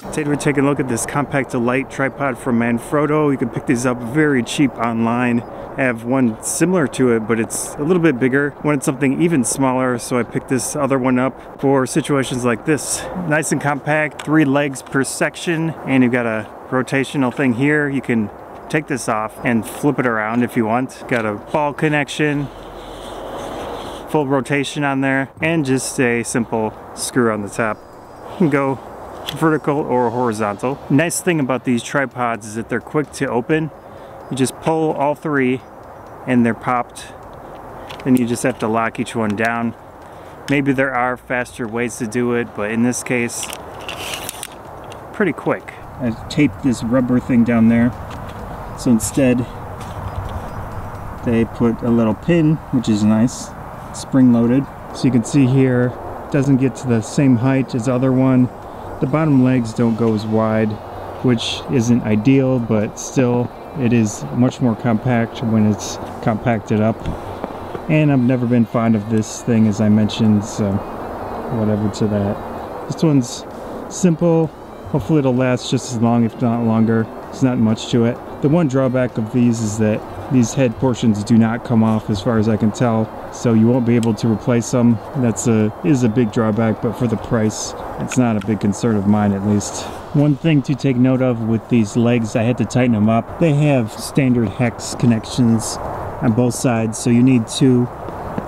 Today we're taking a look at this compact light tripod from Manfrotto. You can pick these up very cheap online. I have one similar to it, but it's a little bit bigger. Wanted something even smaller, so I picked this other one up for situations like this. Nice and compact, three legs per section, and you've got a rotational thing here. You can take this off and flip it around if you want. Got a ball connection, full rotation on there, and just a simple screw on the top. You can go vertical or horizontal. Nice thing about these tripods is that they're quick to open. You just pull all three and they're popped. Then you just have to lock each one down. Maybe there are faster ways to do it, but in this case, pretty quick. I taped this rubber thing down there. So instead, they put a little pin, which is nice, spring loaded. So you can see here, doesn't get to the same height as other one. The bottom legs don't go as wide, which isn't ideal, but still it is much more compact when it's compacted up. And I've never been fond of this thing as I mentioned, so whatever to that. This one's simple. Hopefully it'll last just as long, if not longer. There's not much to it. The one drawback of these is that these head portions do not come off as far as I can tell, so you won't be able to replace them. That's a is a big drawback, but for the price, it's not a big concern of mine at least. One thing to take note of with these legs, I had to tighten them up. They have standard hex connections on both sides, so you need two,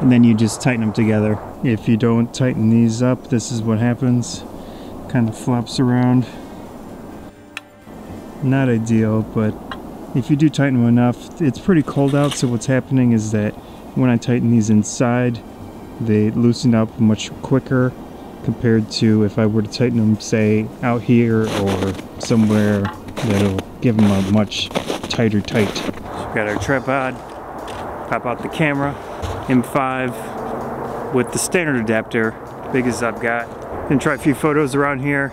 and then you just tighten them together. If you don't tighten these up, this is what happens. Kind of flops around. Not ideal, but if you do tighten them enough, it's pretty cold out, so what's happening is that when I tighten these inside, they loosen up much quicker compared to if I were to tighten them, say, out here or somewhere that'll give them a much tighter tight. So we got our tripod, pop out the camera, M5 with the standard adapter, biggest I've got. And try a few photos around here.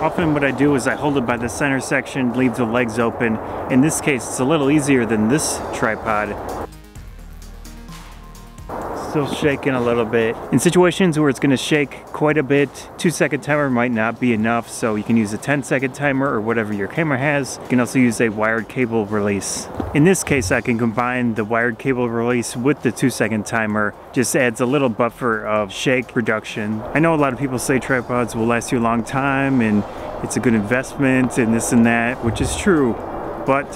Often what I do is I hold it by the center section, leave the legs open. In this case, it's a little easier than this tripod. Still shaking a little bit. In situations where it's gonna shake quite a bit, two second timer might not be enough, so you can use a 10 second timer or whatever your camera has. You can also use a wired cable release. In this case, I can combine the wired cable release with the two second timer. Just adds a little buffer of shake reduction. I know a lot of people say tripods will last you a long time and it's a good investment and this and that, which is true. But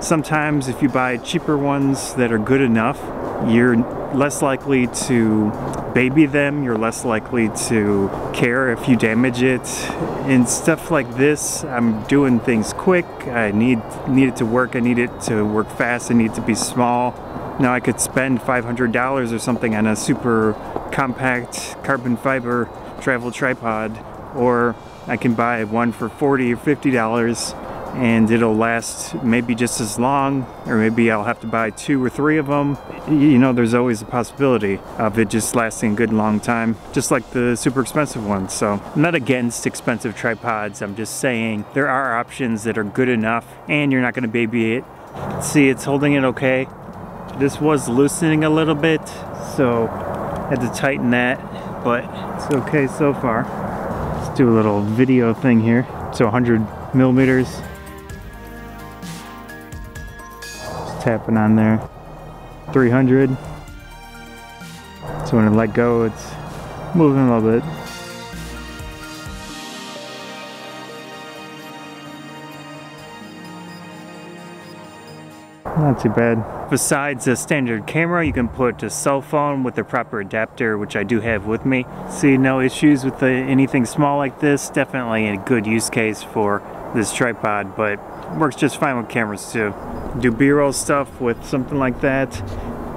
sometimes if you buy cheaper ones that are good enough, you're less likely to baby them, you're less likely to care if you damage it. And stuff like this, I'm doing things quick. I need, need it to work, I need it to work fast, I need to be small. Now I could spend $500 or something on a super compact carbon fiber travel tripod, or I can buy one for 40 or $50 and it'll last maybe just as long or maybe I'll have to buy two or three of them you know there's always a possibility of it just lasting a good long time just like the super expensive ones so. I'm not against expensive tripods I'm just saying there are options that are good enough and you're not going to baby it. See it's holding it okay. This was loosening a little bit so I had to tighten that but it's okay so far. Let's do a little video thing here. So 100 millimeters tapping on there. 300. So when I let go, it's moving a little bit. Not too bad. Besides a standard camera, you can put a cell phone with the proper adapter, which I do have with me. See no issues with the, anything small like this. Definitely a good use case for this tripod, but works just fine with cameras too. Do b-roll stuff with something like that.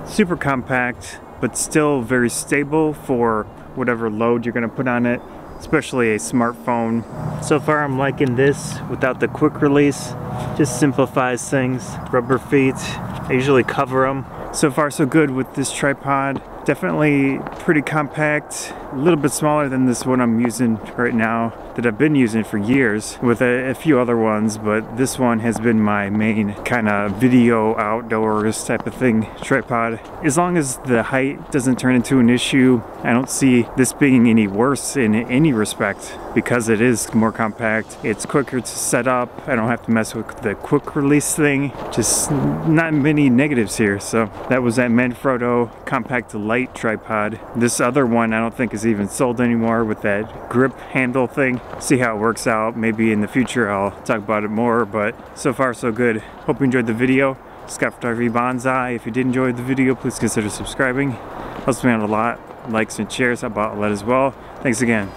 Super compact, but still very stable for whatever load you're gonna put on it, especially a smartphone. So far I'm liking this without the quick release. Just simplifies things. Rubber feet, I usually cover them. So far so good with this tripod. Definitely pretty compact, a little bit smaller than this one I'm using right now that I've been using for years with a, a few other ones, but this one has been my main kind of video outdoors type of thing tripod. As long as the height doesn't turn into an issue, I don't see this being any worse in any respect because it is more compact. It's quicker to set up. I don't have to mess with the quick release thing. Just not many negatives here. So that was that Manfrotto compact light tripod. This other one I don't think is even sold anymore with that grip handle thing see how it works out. Maybe in the future I'll talk about it more, but so far so good. Hope you enjoyed the video. Scott Photography Banzai. If you did enjoy the video, please consider subscribing. Helps me out a lot. Likes and shares, how a lot as well. Thanks again.